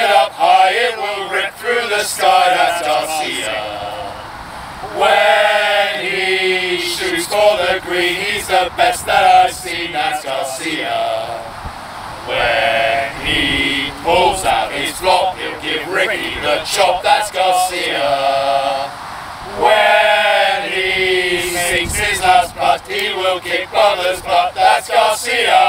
it up high, it will rip through the sky, that's Garcia. When he shoots for the green, he's the best that I've seen, that's Garcia. When he pulls out his flop, he'll give Rickie the chop, that's Garcia. When he sinks his last putt, he will kick brothers, but that's Garcia.